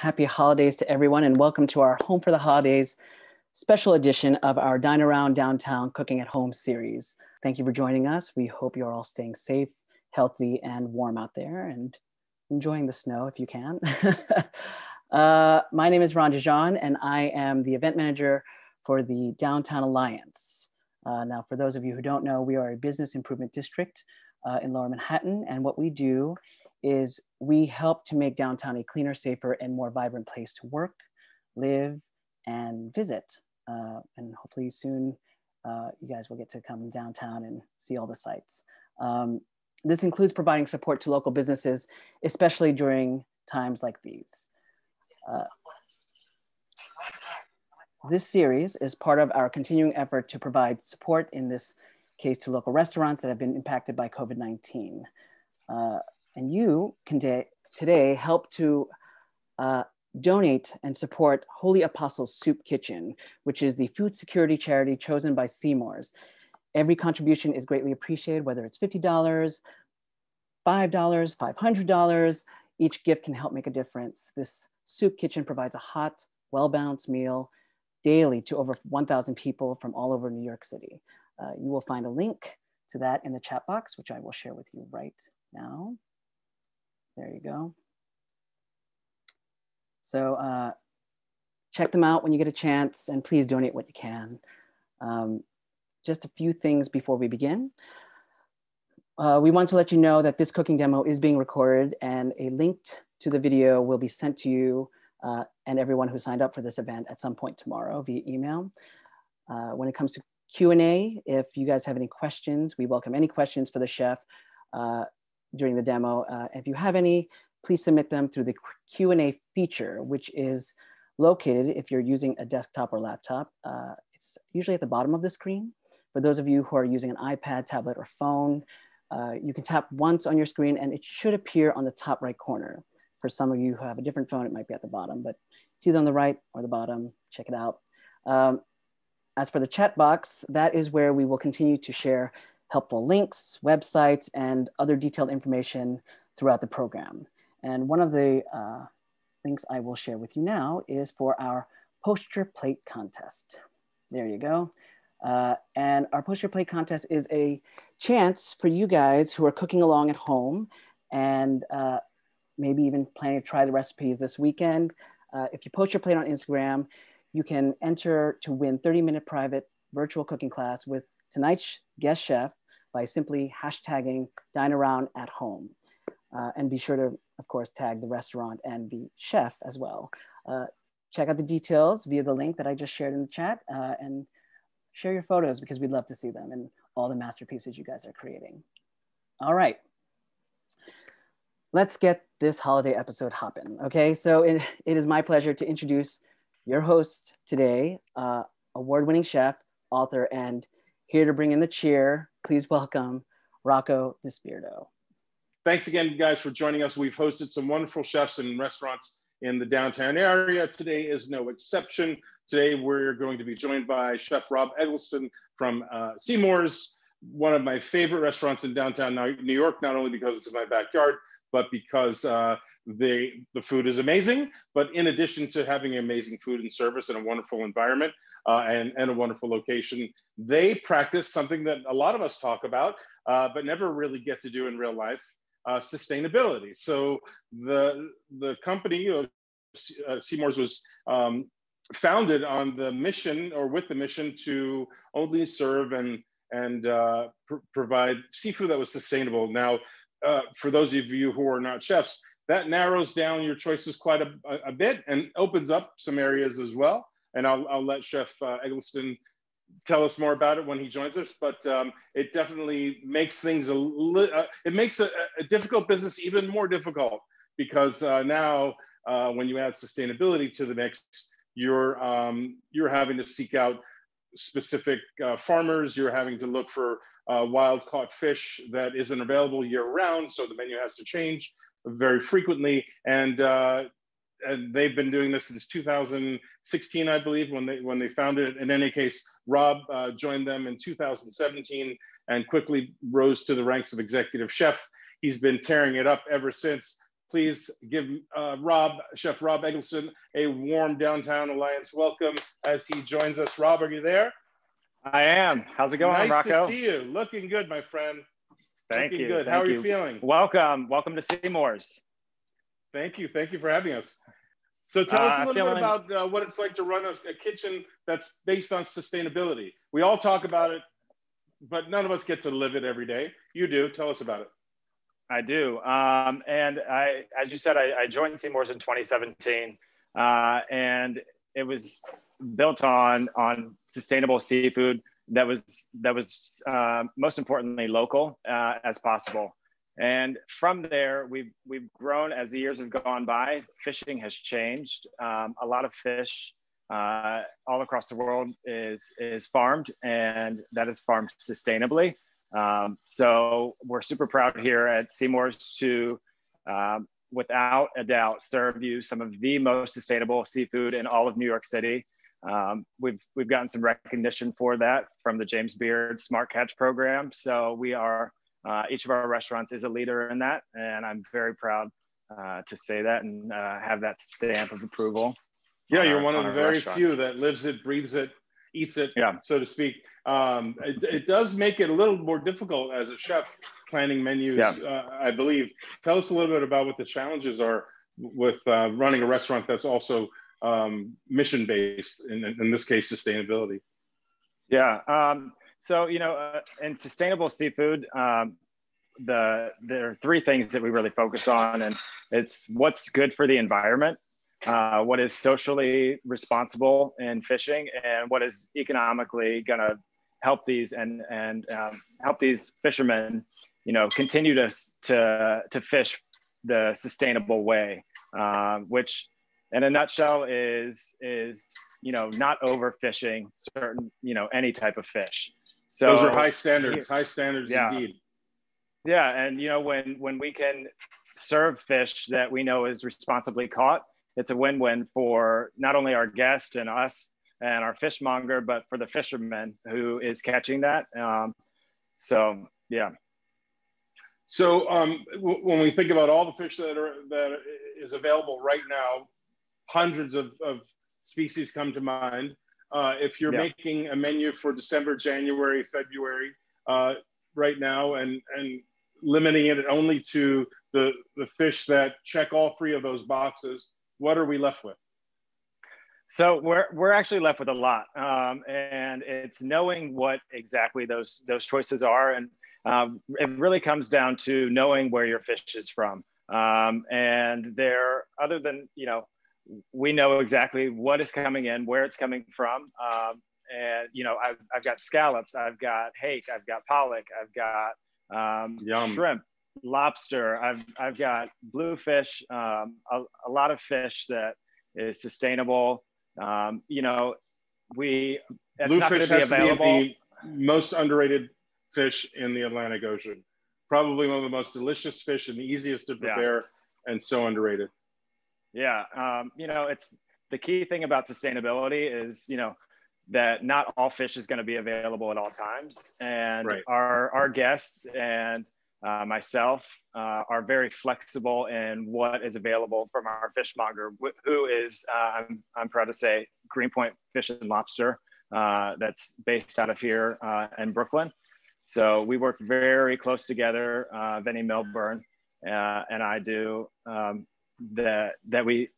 Happy holidays to everyone, and welcome to our Home for the Holidays special edition of our Dine Around Downtown Cooking at Home series. Thank you for joining us. We hope you're all staying safe, healthy, and warm out there and enjoying the snow if you can. uh, my name is Ron DeJean, and I am the event manager for the Downtown Alliance. Uh, now, for those of you who don't know, we are a business improvement district uh, in Lower Manhattan, and what we do is we help to make downtown a cleaner, safer, and more vibrant place to work, live, and visit. Uh, and hopefully soon uh, you guys will get to come downtown and see all the sites. Um, this includes providing support to local businesses, especially during times like these. Uh, this series is part of our continuing effort to provide support, in this case to local restaurants that have been impacted by COVID-19. And you can today help to uh, donate and support Holy Apostles Soup Kitchen, which is the food security charity chosen by Seamore's. Every contribution is greatly appreciated, whether it's $50, $5, $500, each gift can help make a difference. This soup kitchen provides a hot, well-balanced meal daily to over 1,000 people from all over New York City. Uh, you will find a link to that in the chat box, which I will share with you right now. There you go. So uh, check them out when you get a chance and please donate what you can. Um, just a few things before we begin. Uh, we want to let you know that this cooking demo is being recorded and a link to the video will be sent to you uh, and everyone who signed up for this event at some point tomorrow via email. Uh, when it comes to Q&A, if you guys have any questions, we welcome any questions for the chef. During the demo. Uh, if you have any, please submit them through the Q&A feature, which is located if you're using a desktop or laptop. Uh, it's usually at the bottom of the screen. For those of you who are using an iPad, tablet, or phone, uh, you can tap once on your screen and it should appear on the top right corner. For some of you who have a different phone, it might be at the bottom, but it's either on the right or the bottom. Check it out. Um, as for the chat box, that is where we will continue to share helpful links, websites, and other detailed information throughout the program. And one of the uh, links I will share with you now is for our poster plate contest. There you go. Uh, and our poster plate contest is a chance for you guys who are cooking along at home and uh, maybe even planning to try the recipes this weekend. Uh, if you post your plate on Instagram, you can enter to win 30 minute private virtual cooking class with tonight's guest chef by simply hashtagging dine around at home. Uh, and be sure to, of course, tag the restaurant and the chef as well. Uh, check out the details via the link that I just shared in the chat uh, and share your photos because we'd love to see them and all the masterpieces you guys are creating. All right. Let's get this holiday episode hopping. Okay, so it, it is my pleasure to introduce your host today, uh, award-winning chef, author, and here to bring in the cheer, please welcome Rocco DiSpirito. Thanks again, guys, for joining us. We've hosted some wonderful chefs and restaurants in the downtown area. Today is no exception. Today, we're going to be joined by Chef Rob Eggleston from uh, Seamore's, one of my favorite restaurants in downtown New York, not only because it's in my backyard, but because uh, the the food is amazing. But in addition to having amazing food and service and a wonderful environment uh, and, and a wonderful location, they practice something that a lot of us talk about, uh, but never really get to do in real life, uh, sustainability. So the, the company, uh, Seamore's was um, founded on the mission or with the mission to only serve and, and uh, pr provide seafood that was sustainable. Now, uh, for those of you who are not chefs, that narrows down your choices quite a, a, bit and opens up some areas as well. And I'll, I'll let Chef uh, Eggleston tell us more about it when he joins us. But um, it definitely makes things a li- uh, it makes a, a, difficult business even more difficult because uh, now uh, when you add sustainability to the mix, you're um, you're having to seek out specific uh, farmers. You're having to look for uh, wild caught fish that isn't available year round, so the menu has to change very frequently. And uh, and they've been doing this since 2016, I believe, when they when they founded it. In any case, Rob uh, joined them in 2017 and quickly rose to the ranks of executive chef. He's been tearing it up ever since. please give uh, Rob, Chef Rob Eggleston, a warm Downtown Alliance welcome as he joins us. Rob, are you there? I am. How's it going, nice Rocco? Nice to see you. Looking good, my friend. Thank Looking you. good. Thank How are you. you feeling? Welcome. Welcome to Seamore's. Thank you. Thank you for having us. So tell us a little bit about uh, what it's like to run a, a kitchen that's based on sustainability. We all talk about it, but none of us get to live it every day. You do. Tell us about it. I do. Um, and I, as you said, I, I joined Seamore's in 2017, uh, and it was built on on sustainable seafood that was that was uh, most importantly local uh, as possible. And from there, we've we've grown as the years have gone by. Fishing has changed. Um, a lot of fish uh, all across the world is is farmed, and that is farmed sustainably. Um, so we're super proud here at Seamore's to, um, without a doubt, serve you some of the most sustainable seafood in all of New York City. Um, we've we've gotten some recognition for that from the James Beard Smart Catch program. So we are uh, each of our restaurants is a leader in that, and I'm very proud uh, to say that and uh, have that stamp of approval. Yeah, on you're our- one of on the very few that lives it, breathes it, eats it, Yeah. so to speak. Um, it, it does make it a little more difficult as a chef planning menus, Yeah. uh, I believe. Tell us a little bit about what the challenges are with uh, running a restaurant that's also um, mission based, in, in this case, sustainability. Yeah. Um, so you know, uh, in sustainable seafood, um, the there are three things that we really focus on, and it's what's good for the environment, uh, what is socially responsible in fishing, and what is economically going to help these and and um, help these fishermen, you know, continue to to to fish the sustainable way, um, which in a nutshell is is you know not overfishing certain you know any type of fish so Those are high standards, high standards Yeah. indeed. yeah and you know when when we can serve fish that we know is responsibly caught it's a win-win for not only our guest and us and our fishmonger but for the fisherman who is catching that um, so yeah So um, w- when we think about all the fish that are that is available right now, hundreds of, of species come to mind. Uh, if you're Yeah. making a menu for December, January, February, uh, right now, and and limiting it only to the the fish that check all three of those boxes, what are we left with? So we're we're actually left with a lot, um, and it's knowing what exactly those those choices are, and um, it really comes down to knowing where your fish is from. Um, and there, other than you know, we know exactly what is coming in, where it's coming from, um, and you know, I've I've got scallops, I've got hake, I've got pollock, I've got um, shrimp, lobster, I've I've got bluefish, um, a, a lot of fish that is sustainable. Um, you know, we it's Bluefish has to be the most underrated fish in the Atlantic Ocean. Probably one of the most delicious fish and the easiest to Yeah. prepare, and so underrated. Yeah, um, you know, it's the key thing about sustainability is you know that not all fish is going to be available at all times, and Right. our our guests and uh, myself uh, are very flexible in what is available from our fishmonger, who is uh, I'm I'm proud to say Greenpoint Fish and Lobster, uh, that's based out of here uh, in Brooklyn. So we work very close together, uh, Vinny Milburn uh, and I do um, that that we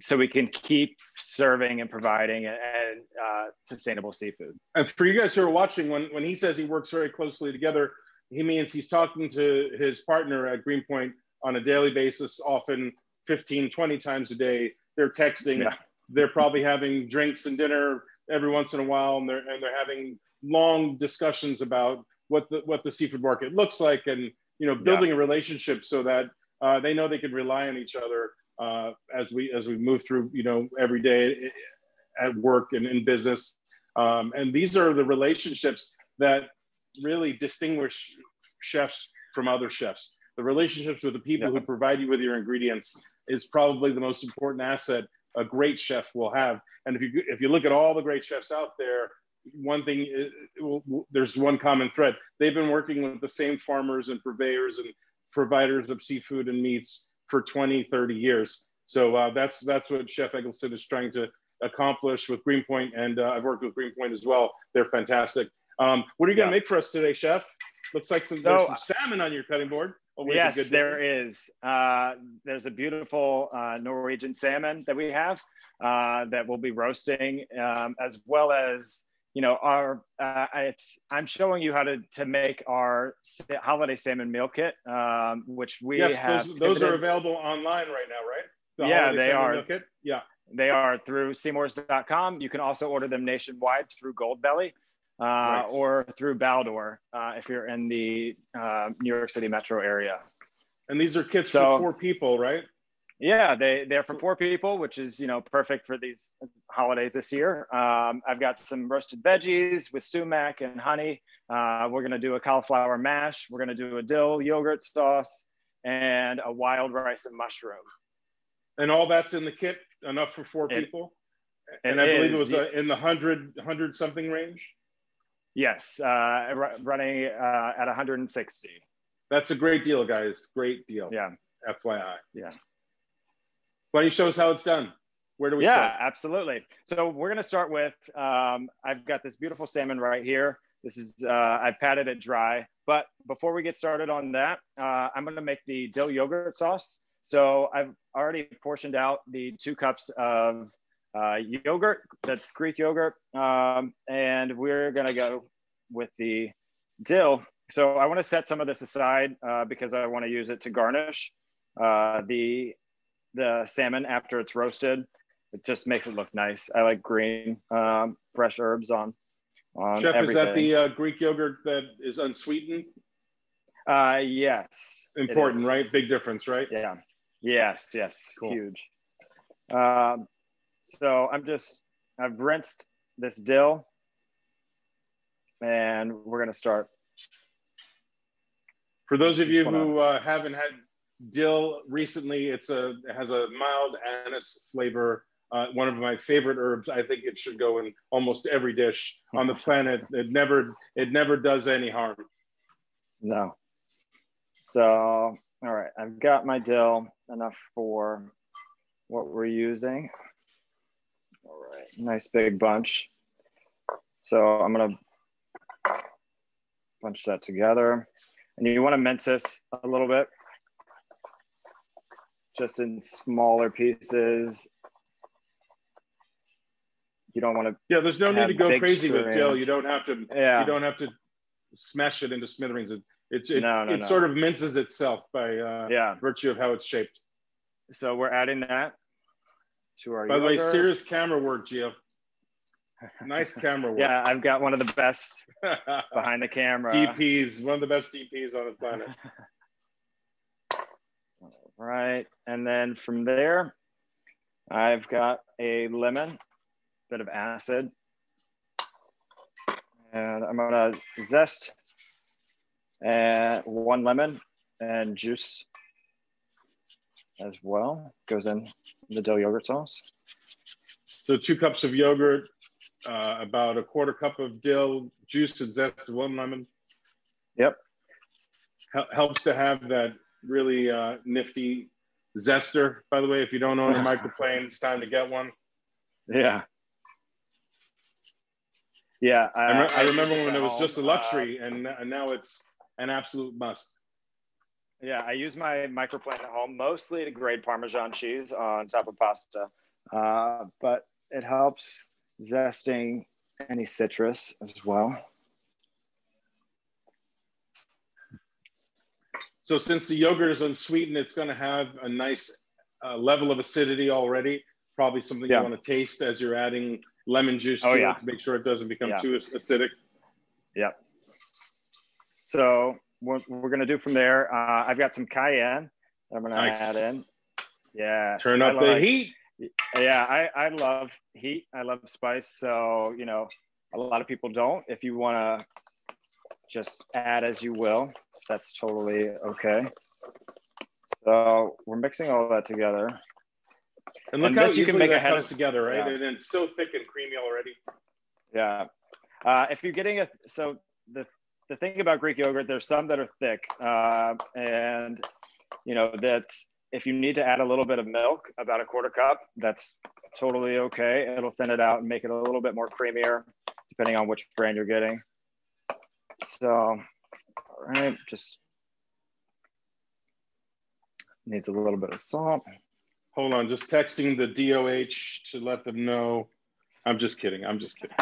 so we can keep serving and providing and uh, sustainable seafood. And for you guys who are watching, when, when he says he works very closely together, he means he's talking to his partner at Greenpoint on a daily basis, often 15, 20 times a day. They're texting, Yeah. they're probably having drinks and dinner every once in a while, and they're, and they're having long discussions about what the, what the seafood market looks like and, you know, building a relationship so that uh, they know they can rely on each other uh, as we as we move through, you know, every day at work and in business. Um, and these are the relationships that really distinguish chefs from other chefs. The relationships with the people Yeah. who provide you with your ingredients is probably the most important asset a great chef will have. And if you if you look at all the great chefs out there, one thing is, well, there's one common thread. They've been working with the same farmers and purveyors and providers of seafood and meats for 20, 30 years. So uh, that's that's what Chef Eggleston is trying to accomplish with Greenpoint, and uh, I've worked with Greenpoint as well. They're fantastic. Um, what are you going to yeah. make for us today, Chef? Looks like some, so, some salmon on your cutting board. Always yes, there is. Uh, there's a beautiful uh, Norwegian salmon that we have uh, that we'll be roasting, um, as well as you know our. Uh, it's I'm showing you how to to make our holiday salmon meal kit, um, which we yes, have. Those, those are available online right now, right? The yeah, they are. Yeah, they are through Seamores.com. You can also order them nationwide through Goldbelly uh, right. or through Baldor uh, if you're in the uh, New York City metro area. And these are kits so, for four people, right? Yeah, they they're for four people, which is you know perfect for these holidays this year. Um, I've got some roasted veggies with sumac and honey. Uh, we're gonna do a cauliflower mash. We're gonna do a dill yogurt sauce and a wild rice and mushroom. And all that's in the kit, enough for four it, people. And I believe is, it was uh, in the hundred hundred something range. Yes, uh, running uh, at 160. That's a great deal, guys. Great deal. Yeah. FYI. Yeah. Why don't you show us how it's done? Where do we yeah, start? Yeah, absolutely. So we're going to start with, um, I've got this beautiful salmon right here. This is, uh, I've patted it dry. But before we get started on that, uh, I'm going to make the dill yogurt sauce. So I've already portioned out the two cups of uh, yogurt. That's Greek yogurt. Um, and we're going to go with the dill. So I want to set some of this aside uh, because I want to use it to garnish uh, the, the salmon after it's roasted. It just makes it look nice. I like green, um, fresh herbs on, on Chef, everything. is that the uh, Greek yogurt that is unsweetened? Uh, yes. Important, right? Big difference, right? Yeah. Yes, yes, cool. huge. Um, so I'm just, I've rinsed this dill and we're gonna start. For those of you wanna... who uh, haven't had dill recently, it's a, it has a mild anise flavor. Uh, one of my favorite herbs. I think it should go in almost every dish on the planet. It never, it never does any harm. No. So, all right, I've got my dill enough for what we're using. All right, nice big bunch. So I'm gonna bunch that together. And you wanna mince this a little bit, just in smaller pieces. You don't wanna- Yeah, there's no need to go crazy with dill. You don't have to, yeah. you don't have to smash it into smithereens. It, it's, it, no, no, it no. sort of minces itself by uh, yeah. virtue of how it's shaped. So we're adding that to our By the way, serious camera work, Gio. Nice camera work. yeah, I've got one of the best behind the camera. DPs, one of the best DPs on the planet. right, and then from there, I've got a lemon, bit of acid, and I'm gonna zest and one lemon and juice as well. Goes in the dill yogurt sauce. So two cups of yogurt, uh, about a quarter cup of dill, juice and zest, one lemon. Yep. Hel helps to have that really uh, nifty zester. By the way, if you don't own a microplane, it's time to get one. Yeah. Yeah. I, I, I remember when it was just a luxury uh, and, and now it's an absolute must. Yeah, I use my microplane at home mostly to grate Parmesan cheese on top of pasta, uh, but it helps zesting any citrus as well. So since the yogurt is unsweetened, it's going to have a nice uh, level of acidity already. Probably something yeah. you want to taste as you're adding lemon juice oh, to yeah. it to make sure it doesn't become yeah. too acidic. Yep. So what we're gonna do from there, uh, I've got some cayenne that I'm gonna add in. Yeah. Turn up the heat. Yeah, I, I love heat. I love spice. So, you know, a lot of people don't. If you wanna just add as you will, that's totally okay. So we're mixing all that together. And look and how you can make a comes together, right? Yeah. And it's so thick and creamy already. Yeah. Uh, if you're getting a so the the thing about Greek yogurt, there's some that are thick, uh, and you know that if you need to add a little bit of milk, about a quarter cup, that's totally okay. It'll thin it out and make it a little bit more creamier, depending on which brand you're getting. So, right, just needs a little bit of salt. Hold on, just texting the DOH to let them know. I'm just kidding. I'm just kidding.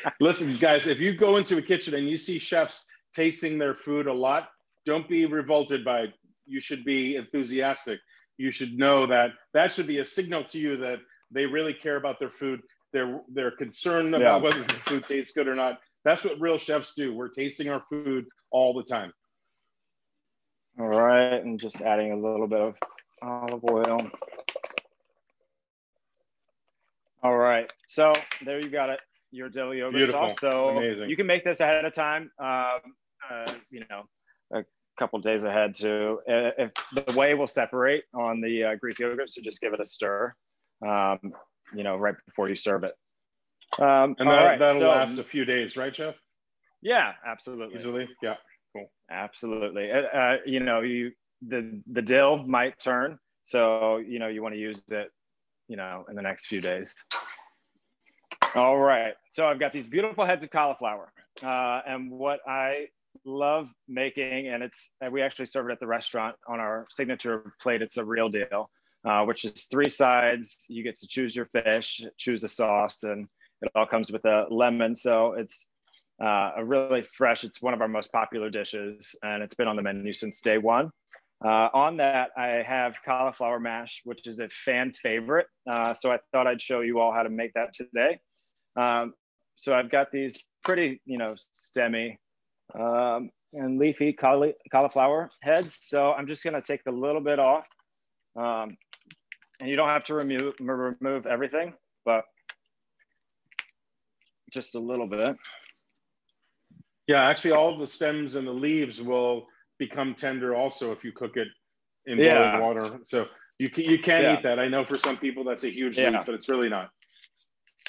Listen, guys, if you go into a kitchen and you see chefs tasting their food a lot, don't be revolted by it you should be enthusiastic. You should know that that should be a signal to you that they really care about their food. They're they're concerned about yeah. whether the food tastes good or not. That's what real chefs do. We're tasting our food all the time. All right, and just adding a little bit of olive oil. All right, so there you got it. Your dill yogurt Beautiful. sauce. So Amazing. you can make this ahead of time. Um, uh, you know, a couple days ahead too. If the whey will separate on the uh, Greek yogurt, so just give it a stir, um, you know, right before you serve it. Um, and that, right, that'll so, last a few days, right, Jeff? Yeah, absolutely. Easily, yeah, cool. Absolutely. Uh, uh, you know, you the the dill might turn, so you know you want to use it, you know, in the next few days. All right, so I've got these beautiful heads of cauliflower, uh, and what I love making, and it's and we actually serve it at the restaurant on our signature plate. It's a real deal, uh, which is three sides. You get to choose your fish, choose a sauce, and it all comes with a lemon. So it's uh, a really fresh. It's one of our most popular dishes, and it's been on the menu since day one. Uh, on that, I have cauliflower mash, which is a fan favorite. Uh, so I thought I'd show you all how to make that today. Um, so I've got these pretty, you know, stemmy um, and leafy cauliflower heads. So I'm just gonna take a little bit off. Um, and you don't have to remove, remove everything, just a little bit. Yeah, actually all the stems and the leaves will become tender also if you cook it in yeah. boiling water. So you can, you can yeah. eat that. I know for some people that's a huge yeah. leaf, but it's really not.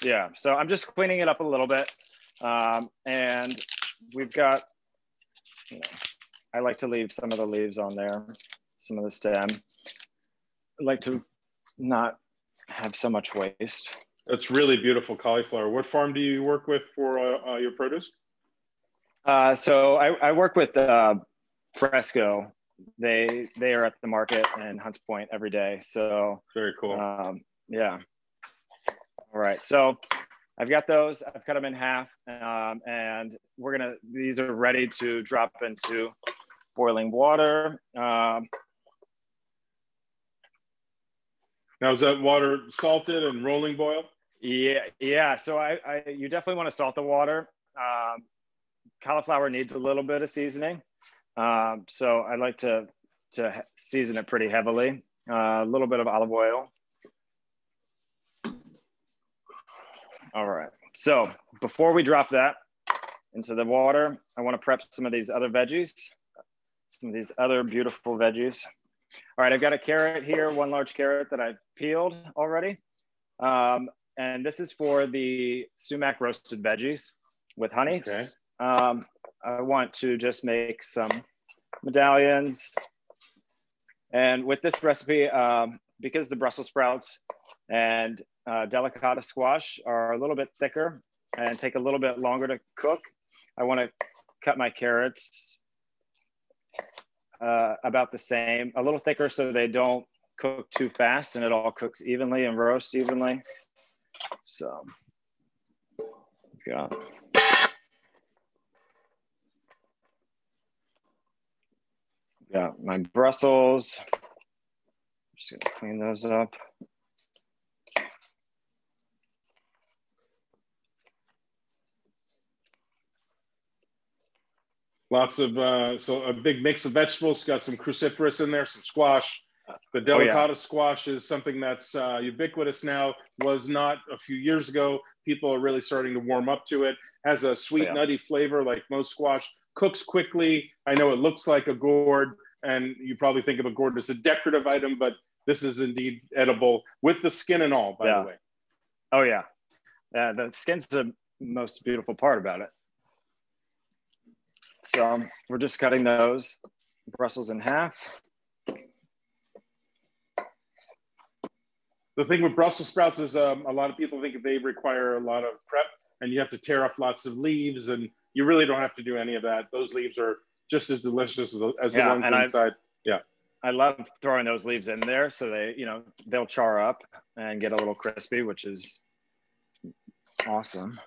Yeah, so I'm just cleaning it up a little bit. Um, and we've got, you know, I like to leave some of the leaves on there, some of the stem. I like to not have so much waste. That's really beautiful cauliflower. What farm do you work with for uh, uh, your produce? Uh, so I, I, work with uh, Fresco. They they are at the market in Hunts Point every day. So very cool. Um, yeah. All right. So I've got those. I've cut them in half, um, and we're gonna. These are ready to drop into boiling water. Um, now is that water salted and rolling boil? Yeah, yeah. So I, I you definitely want to salt the water. Um, cauliflower needs a little bit of seasoning, um, so I like to to season it pretty heavily. Uh, a little bit of olive oil. All right. So before we drop that into the water, I want to prep some of these other veggies, some of these other beautiful veggies. All right, I've got a carrot here, one large carrot that I've peeled already. Um, and this is for the sumac roasted veggies with honey. Okay. Um, I want to just make some medallions. And with this recipe, um, because the Brussels sprouts and uh, delicata squash are a little bit thicker and take a little bit longer to cook. I want to cut my carrots uh, about the same, a little thicker so they don't cook too fast and it all cooks evenly and roasts evenly. So, got got my Brussels. Just gonna clean those up. Lots of uh, so a big mix of vegetables. Got some cruciferous in there, some squash. The delicata oh, yeah. squash is something that's uh, ubiquitous now. Was not a few years ago. People are really starting to warm up to it. Has a sweet, yeah. nutty flavor like most squash. Cooks quickly. I know it looks like a gourd, and you probably think of a gourd as a decorative item, but this is indeed edible with the skin and all. By yeah. the way. Oh yeah, yeah. The skin's the most beautiful part about it. So we're just cutting those Brussels in half. The thing with Brussels sprouts is um, a lot of people think they require a lot of prep and you have to tear off lots of leaves and you really don't have to do any of that. Those leaves are just as delicious as the ones inside. I've, yeah. I love throwing those leaves in there so they, you know, they'll char up and get a little crispy, which is awesome.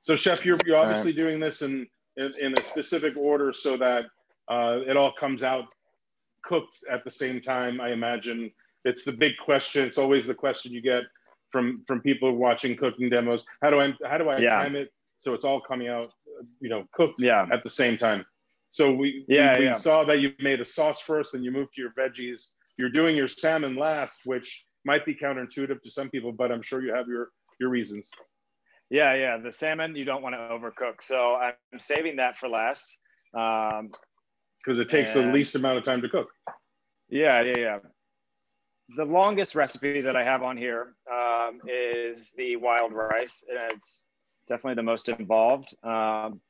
So, chef, you're, you're obviously right. doing this in, in, in a specific order so that uh, it all comes out cooked at the same time. I imagine it's the big question. It's always the question you get from from people watching cooking demos. How do I how do I yeah. time it so it's all coming out, you know, cooked yeah. at the same time? So we yeah, we, we yeah. saw that you made a sauce first, and you moved to your veggies. You're doing your salmon last, which might be counterintuitive to some people, but I'm sure you have your your reasons. Yeah, yeah. The salmon you don't want to overcook, so I'm saving that for last. Um, because it takes and, the least amount of time to cook. Yeah, yeah, yeah. The longest recipe that I have on here um, is the wild rice, and it's definitely the most involved. Um,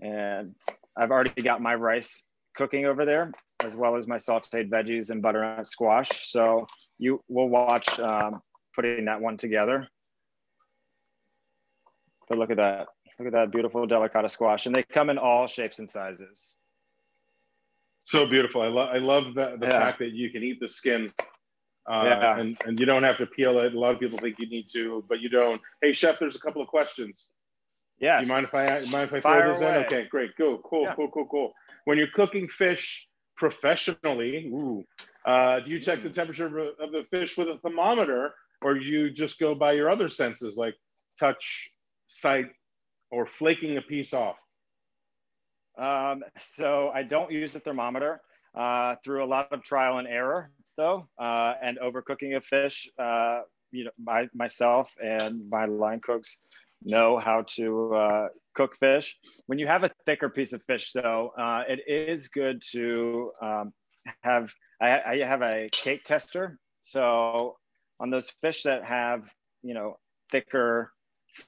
and I've already got my rice cooking over there, as well as my sauteed veggies and butternut squash. So you will watch um, putting that one together. But look at that. Look at that beautiful delicata squash. And they come in all shapes and sizes. So beautiful. I, love I love the, the yeah. fact that you can eat the skin uh, yeah. and, and you don't have to peel it. A lot of people think you need to, but you don't. Hey, chef, there's a couple of questions. Yeah. You mind if I mind if I Fire throw this away. in? Okay, great. Go. Cool. Yeah. Cool. Cool. Cool. When you're cooking fish professionally, ooh, uh, do you check the temperature of the fish with a thermometer, or you just go by your other senses like touch, sight, or flaking a piece off? Um, so I don't use a thermometer. Uh, through a lot of trial and error, though, uh, and overcooking a fish, uh, you know, my, myself and my line cooks know how to uh, cook fish. When you have a thicker piece of fish, though, uh, it is good to um, have. I, I, have a cake tester, so on those fish that have you know thicker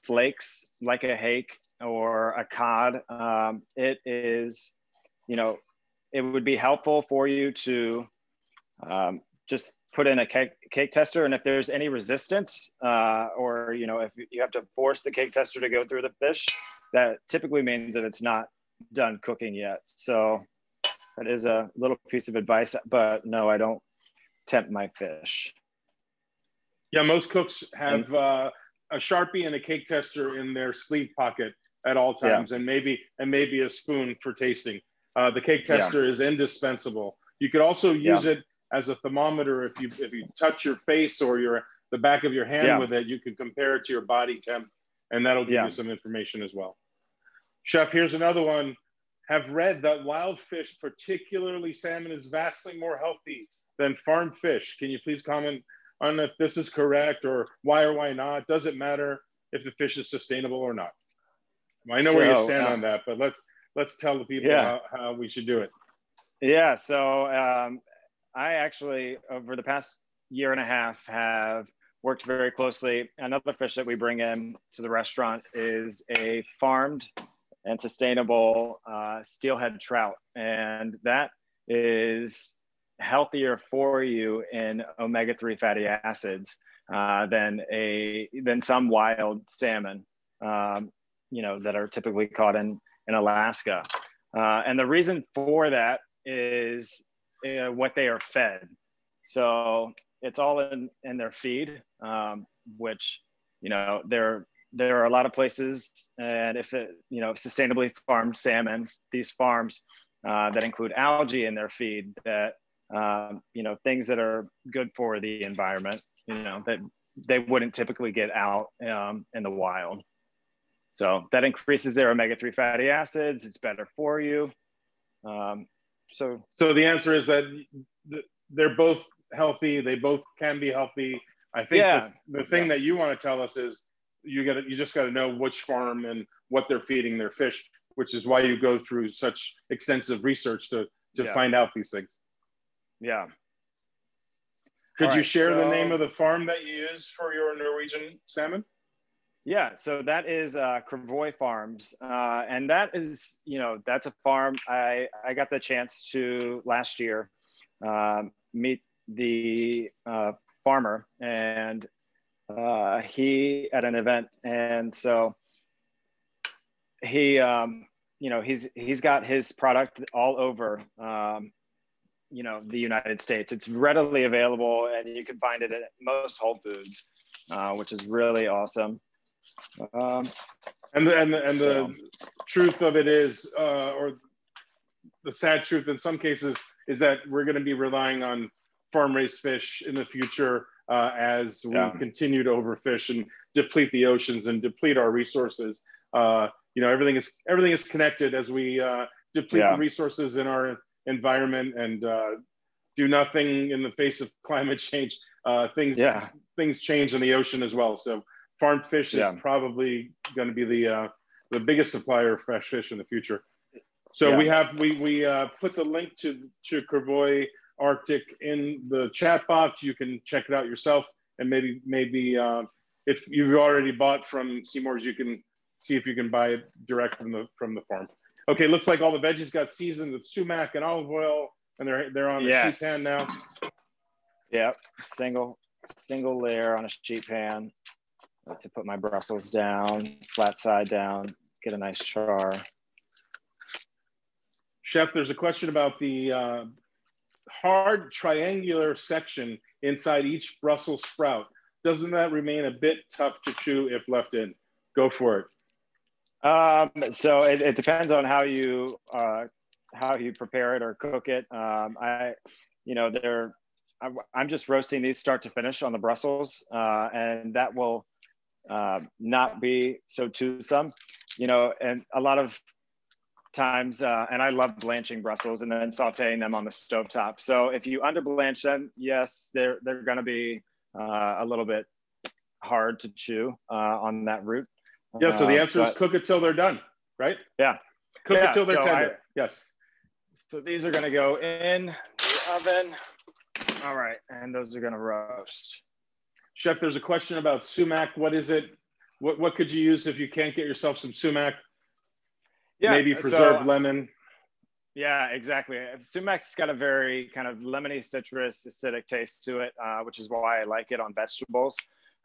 flakes like a hake or a cod, um, it is you know it would be helpful for you to um, just put in a cake, cake tester and if there's any resistance uh, or you know if you have to force the cake tester to go through the fish that typically means that it's not done cooking yet so that is a little piece of advice but no i don't tempt my fish yeah most cooks have uh, a sharpie and a cake tester in their sleeve pocket at all times yeah. and maybe and maybe a spoon for tasting uh, the cake tester yeah. is indispensable you could also use yeah. it as a thermometer if you if you touch your face or your the back of your hand yeah. with it you can compare it to your body temp and that'll give yeah. you some information as well chef here's another one have read that wild fish particularly salmon is vastly more healthy than farm fish can you please comment on if this is correct or why or why not does it matter if the fish is sustainable or not i know so, where you stand um, on that but let's let's tell the people yeah. how, how we should do it yeah so um, I actually, over the past year and a half, have worked very closely. Another fish that we bring in to the restaurant is a farmed and sustainable uh, steelhead trout. And that is healthier for you in omega-3 fatty acids uh, than a than some wild salmon, um, you know, that are typically caught in in Alaska. Uh, and the reason for that is uh, what they are fed. So it's all in, in their feed, um, which, you know, there, there are a lot of places and if it, you know, sustainably farmed salmon, these farms uh, that include algae in their feed that, um, you know, things that are good for the environment, you know, that they wouldn't typically get out um, in the wild. So that increases their omega-3 fatty acids. It's better for you. Um, so, so the answer is that they're both healthy. They both can be healthy. I think yeah. the, the thing yeah. that you want to tell us is you got you just got to know which farm and what they're feeding their fish, which is why you go through such extensive research to to yeah. find out these things. Yeah. Could All you right, share so, the name of the farm that you use for your Norwegian salmon? Yeah, so that is uh, Kvarøy Farms, uh, and that is, you know, that's a farm I I got the chance to last year um, meet the uh, farmer, and uh, he at an event, and so he, um, you know, he's he's got his product all over, um, you know, the United States. It's readily available, and you can find it at most Whole Foods, uh, which is really awesome. Um, and the, and the, and the so. truth of it is, uh, or the sad truth in some cases, is that we're going to be relying on farm raised fish in the future uh, as we yeah. continue to overfish and deplete the oceans and deplete our resources. Uh, you know, everything is everything is connected as we uh, deplete yeah. the resources in our environment and uh, do nothing in the face of climate change. Uh, things yeah. things change in the ocean as well. So farmed fish is probably going to be the uh, the biggest supplier of fresh fish in the future. So we have we we put the link to to Kvarøy Arctic in the chat box. You can check it out yourself, and maybe maybe uh, if you've already bought from Seamore's, you can see if you can buy it direct from the from the farm. Okay, looks like all the veggies got seasoned with sumac and olive oil, and they're they're on the yes. sheet pan now. Yep, single single layer on a sheet pan to put my Brussels down, flat side down, get a nice char. Chef, there's a question about the uh, hard triangular section inside each Brussels sprout, doesn't that remain a bit tough to chew if left in? Go for it. Um, so it, it, depends on how you uh, how you prepare it or cook it. Um, I, you know, they're I'm just roasting these start to finish on the Brussels, uh, and that will uh, not be so toothsome. You know, and a lot of times, uh, and I love blanching Brussels and then sauteing them on the stove top. So if you under blanch them, yes, they're they're going to be uh, a little bit hard to chew uh, on that root. Yeah. So the uh, answer but, is cook it till they're done, right? Yeah. Cook yeah, it till they're so tender. I, yes. So these are going to go in the oven. All right, and those are going to roast. Chef, there's a question about sumac. What is it? What, what could you use if you can't get yourself some sumac? yeah, maybe preserved so, lemon. Yeah, exactly. Sumac's got a very kind of lemony, citrus, acidic taste to it, uh, which is why I like it on vegetables.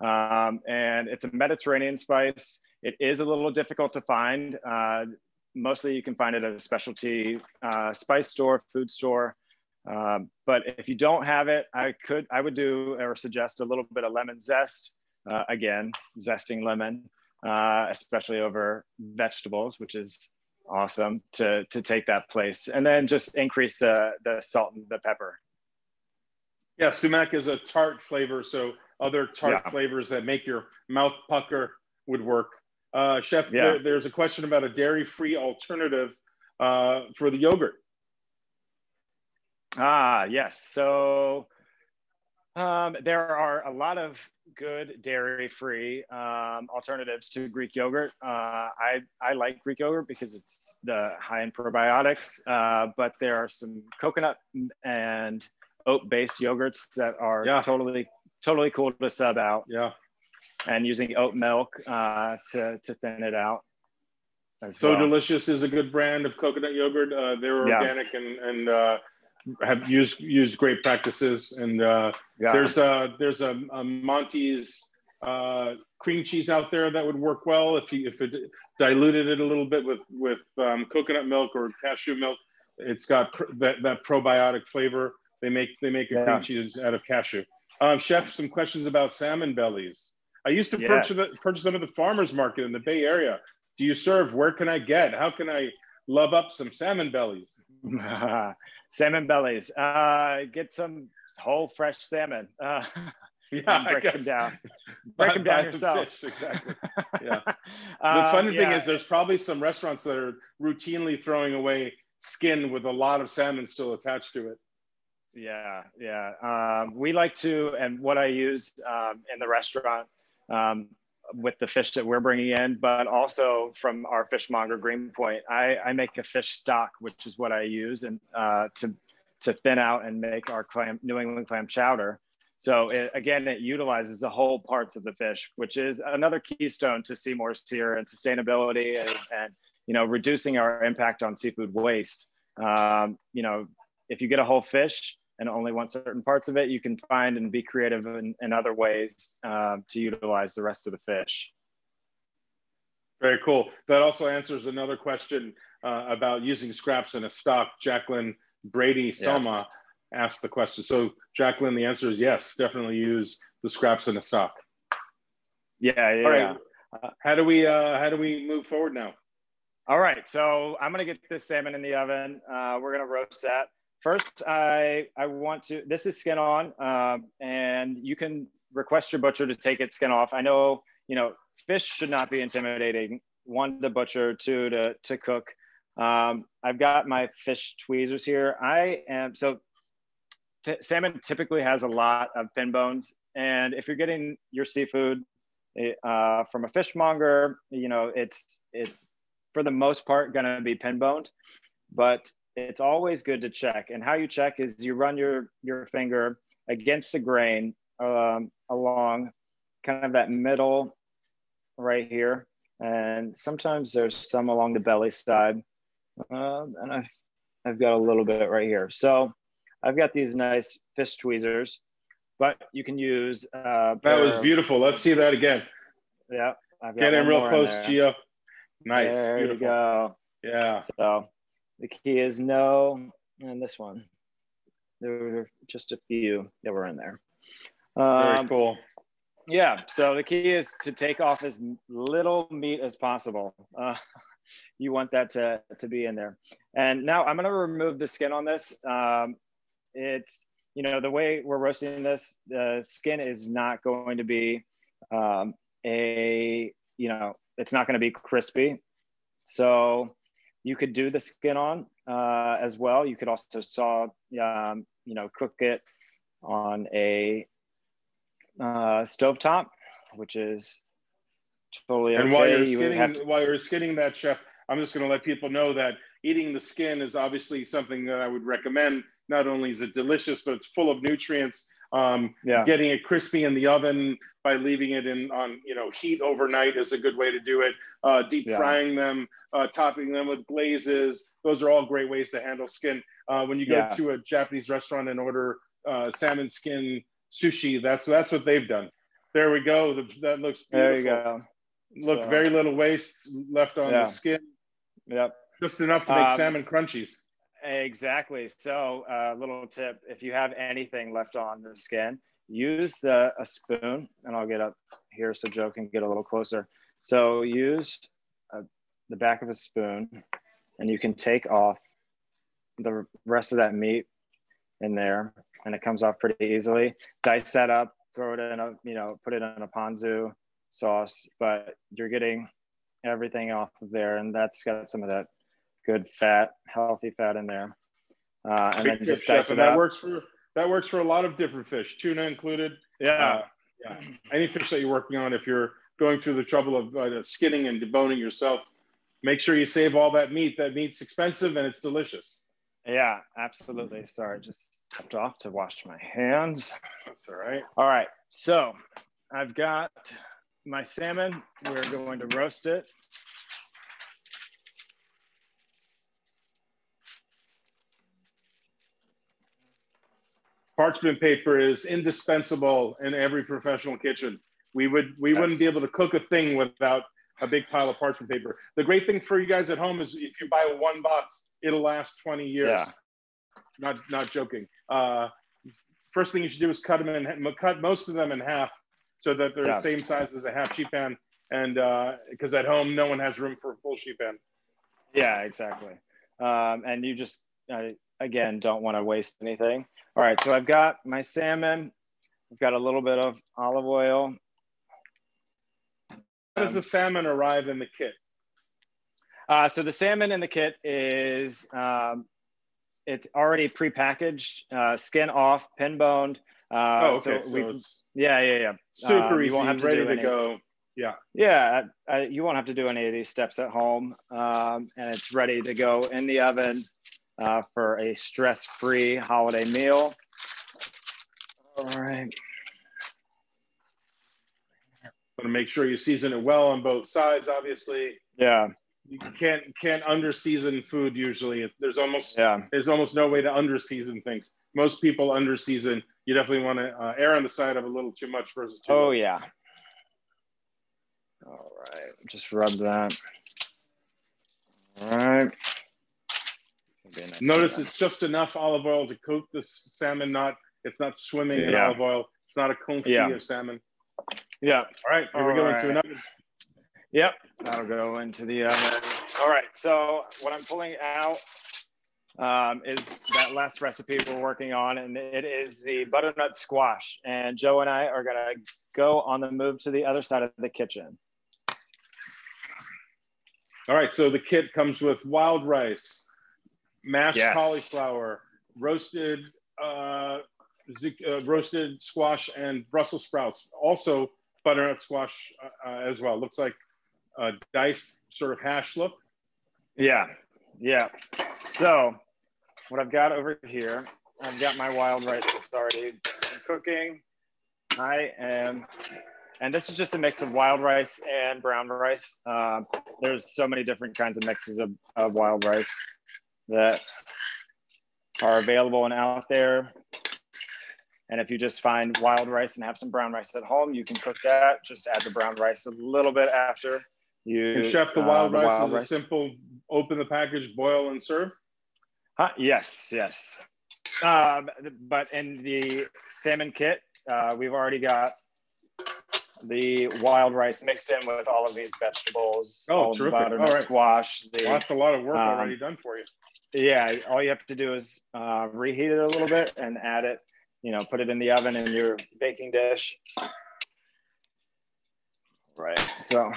Um, and it's a Mediterranean spice. It is a little difficult to find. Uh, mostly, you can find it at a specialty uh, spice store, food store. Um, but if you don't have it, I could, I would do or suggest a little bit of lemon zest. Uh, again, zesting lemon, uh, especially over vegetables, which is awesome to to take that place and then just increase uh, the salt and the pepper yeah sumac is a tart flavor so other tart yeah. flavors that make your mouth pucker would work uh, chef yeah. there, there's a question about a dairy-free alternative uh, for the yogurt ah yes so um, there are a lot of good dairy-free um, alternatives to Greek yogurt. Uh, I, I like Greek yogurt because it's the high in probiotics, uh, but there are some coconut and oat-based yogurts that are yeah. totally totally cool to sub out. Yeah, and using oat milk uh, to to thin it out. So well. Delicious is a good brand of coconut yogurt. Uh, they're organic yeah. and and uh, have used used great practices. And uh, yeah. there's a there's a, a Monty's uh, cream cheese out there that would work well if you if it diluted it a little bit with with um, coconut milk or cashew milk. It's got pr- that that probiotic flavor. They make they make a yeah. cream cheese out of cashew. Um, chef, some questions about salmon bellies. I used to yes. purchase purchase them at the farmers market in the Bay Area. Do you serve? Where can I get? How can I love up some salmon bellies? salmon bellies. Uh, get some whole fresh salmon. Uh, yeah, break them down. Break them down yourself. Fish, exactly. Yeah. the funny um, thing is, there's probably some restaurants that are routinely throwing away skin with a lot of salmon still attached to it. Yeah, yeah. Um, we like to, and what I use um, in the restaurant um, with the fish that we're bringing in, but also from our fishmonger Greenpoint. I, I make a fish stock, which is what I use and uh, to to thin out and make our clam, New England clam chowder. So it, again, it utilizes the whole parts of the fish, which is another keystone to Seamore's here and sustainability and, and you know reducing our impact on seafood waste. Um, you know, if you get a whole fish and only want certain parts of it, you can find and be creative in, in other ways uh, to utilize the rest of the fish. Very cool. That also answers another question uh, about using scraps in a stock. Jacqueline Brady Selma yes. asked the question. So, Jacqueline, the answer is yes, definitely use the scraps in a stock. Yeah, yeah. All right. Uh, how do we uh, how do we move forward now? All right, so I'm gonna get this salmon in the oven. Uh, we're gonna roast that. First, I I want to. This is skin on, um, and you can request your butcher to take its skin off. I know you know fish should not be intimidating. One to butcher, two to to cook. Um, I've got my fish tweezers here. I am so salmon typically has a lot of pin bones, and if you're getting your seafood uh, from a fishmonger, you know it's it's for the most part going to be pin boned, but it's always good to check. And how you check is you run your your finger against the grain um, along kind of that middle right here, and sometimes there's some along the belly side, um, and I've I've got a little bit right here. So I've got these nice fish tweezers, but you can use. Uh, that was beautiful. Let's see that again. Yeah. I've got Get in real close, Gio. Nice. There beautiful. you go. Yeah. So the key is no, and this one. There were just a few that were in there. Um, Very cool. Yeah. So the key is to take off as little meat as possible. Uh, you want that to, to be in there. And now I'm going to remove the skin on this. Um, it's, you know, the way we're roasting this, the skin is not going to be um, a, you know, it's not going to be crispy. So you could do the skin on uh, as well. You could also saw, um, you know, cook it on a uh, stovetop, which is totally okay. And while you're, skinning, to- while you're skinning that, chef, I'm just going to let people know that eating the skin is obviously something that I would recommend. Not only is it delicious, but it's full of nutrients. Um, yeah. Getting it crispy in the oven by leaving it in on you know heat overnight is a good way to do it. Uh, deep yeah. frying them, uh, topping them with glazes, those are all great ways to handle skin. Uh, when you go yeah. to a Japanese restaurant and order uh, salmon skin sushi, that's that's what they've done. There we go. The, that looks beautiful. There you go. Look, so, very little waste left on the skin. Yep. Just enough to make um, salmon crunchies. Exactly. So, a uh, little tip: if you have anything left on the skin, use the, a spoon, and I'll get up here so Joe can get a little closer. So, use uh, the back of a spoon, and you can take off the rest of that meat in there, and it comes off pretty easily. Dice that up, throw it in a, you know, put it in a ponzu sauce, but you're getting everything off of there, and that's got some of that good fat, healthy fat in there. Uh, and then just dice it that up. works for that works for a lot of different fish, tuna included. Yeah, uh, yeah. Any fish that you're working on, if you're going through the trouble of uh, skinning and deboning yourself, make sure you save all that meat. That meat's expensive and it's delicious. Yeah, absolutely. Sorry, just stepped off to wash my hands. That's all right. All right. So I've got my salmon. We're going to roast it. Parchment paper is indispensable in every professional kitchen. We would we That's... wouldn't be able to cook a thing without a big pile of parchment paper. The great thing for you guys at home is if you buy one box, it'll last 20 years. Yeah. Not not joking. Uh, first thing you should do is cut them in cut most of them in half so that they're yeah. the same size as a half sheet pan. And because uh, at home no one has room for a full sheet pan. Yeah, exactly. Um, and you just uh, again don't want to waste anything. All right, so I've got my salmon. I've got a little bit of olive oil. How does the salmon arrive in the kit? Uh, so the salmon in the kit is um, it's already prepackaged, uh, skin off, pin boned. Uh, oh, okay. So, so yeah, yeah, yeah. Super um, easy, won't have to ready to any, go. Yeah. Yeah, you won't have to do any of these steps at home, um, and it's ready to go in the oven uh, for a stress-free holiday meal. All right. Want to make sure you season it well on both sides, obviously. Yeah. you can't can't under season food usually. There's almost Yeah. there's almost no way to under season things. Most people under season. You definitely want to uh, err on the side of a little too much versus too Oh little. yeah. All right, just rub that. All right. Be a nice Notice little- it's just enough olive oil to coat the salmon. Not it's not swimming in olive oil. It's not a confit Yeah. of salmon. Yeah. All right, here we go into All right. another. Yep, that'll go into the oven. All right, so what I'm pulling out um, is that last recipe we're working on, and it is the butternut squash. And Joe and I are gonna go on the move to the other side of the kitchen. All right, so the kit comes with wild rice, mashed Yes. cauliflower, roasted uh, uh, roasted squash, and Brussels sprouts. Also butternut squash uh, uh, as well. Looks like a diced sort of hash look. Yeah, yeah. So what I've got over here, I've got my wild rice that's already cooking. I am, and this is just a mix of wild rice and brown rice. Um, there's so many different kinds of mixes of, of wild rice that are available and out there. And if you just find wild rice and have some brown rice at home, you can cook that. Just add the brown rice a little bit after you. And chef, the uh, wild rice wild is a simple open the package, boil, and serve. Huh? Yes, yes. Um, but in the salmon kit, uh, we've already got the wild rice mixed in with all of these vegetables. Oh, all of the terrific. butternut All right. squash. The, Well, that's a lot of work Um, already done for you. Yeah, all you have to do is uh, reheat it a little bit and add it. You know, put it in the oven in your baking dish. Right. So.